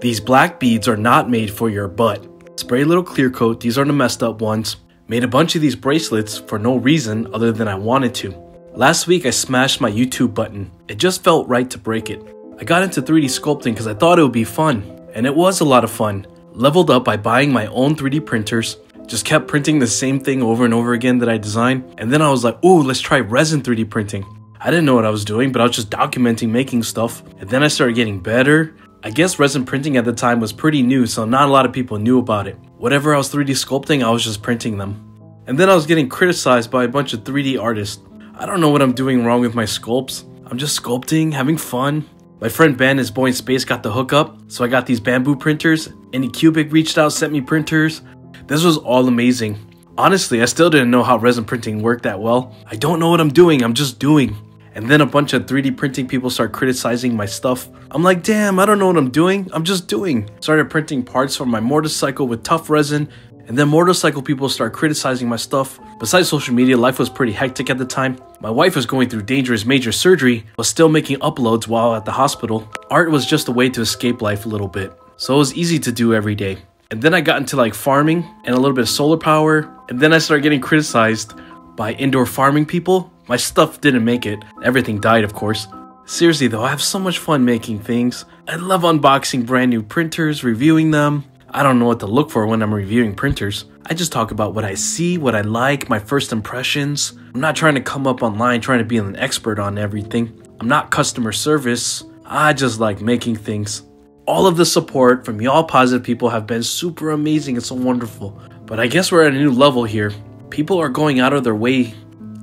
These black beads are not made for your butt. Spray a little clear coat, these aren't the messed up ones. Made a bunch of these bracelets for no reason other than I wanted to. Last week I smashed my YouTube button. It just felt right to break it. I got into 3D sculpting because I thought it would be fun. And it was a lot of fun. Leveled up by buying my own 3D printers, just kept printing the same thing over and over again that I designed. And then I was like, ooh, let's try resin 3D printing. I didn't know what I was doing, but I was just documenting making stuff. And then I started getting better. I guess resin printing at the time was pretty new, so not a lot of people knew about it. Whatever I was 3D sculpting, I was just printing them. And then I was getting criticized by a bunch of 3D artists. I don't know what I'm doing wrong with my sculpts. I'm just sculpting, having fun. My friend Ben, his boy in space, got the hookup, so I got these Bambu printers. Anycubic reached out, sent me printers. This was all amazing. Honestly, I still didn't know how resin printing worked that well. I don't know what I'm doing, I'm just doing. And then a bunch of 3D printing people start criticizing my stuff. I'm like, damn, I don't know what I'm doing. I'm just doing. Started printing parts for my motorcycle with tough resin. And then motorcycle people start criticizing my stuff. Besides social media, life was pretty hectic at the time. My wife was going through dangerous major surgery, but still making uploads while at the hospital. Art was just a way to escape life a little bit. So it was easy to do every day. And then I got into like farming and a little bit of solar power. And then I started getting criticized by indoor farming people my stuff didn't make it. Everything died, of course. Seriously though, I have so much fun making things. I love unboxing brand new printers, reviewing them. I don't know what to look for when I'm reviewing printers. I just talk about what I see, what I like, my first impressions. I'm not trying to come up online trying to be an expert on everything. I'm not customer service. I just like making things. All of the support from y'all positive people have been super amazing and so wonderful. But I guess we're at a new level here. People are going out of their way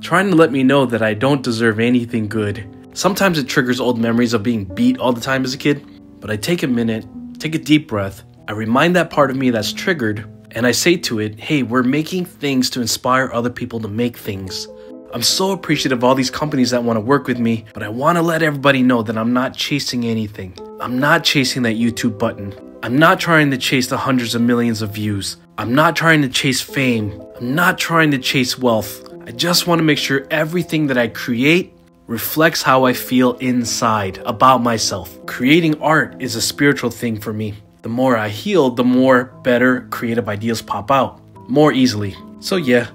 trying to let me know that I don't deserve anything good. Sometimes it triggers old memories of being beat all the time as a kid, but I take a minute, take a deep breath, I remind that part of me that's triggered, and I say to it, hey, we're making things to inspire other people to make things. I'm so appreciative of all these companies that want to work with me, but I want to let everybody know that I'm not chasing anything. I'm not chasing that YouTube button. I'm not trying to chase the hundreds of millions of views. I'm not trying to chase fame. I'm not trying to chase wealth. I just want to make sure everything that I create reflects how I feel inside about myself. Creating art is a spiritual thing for me. The more I heal, the more better creative ideas pop out more easily. So, yeah,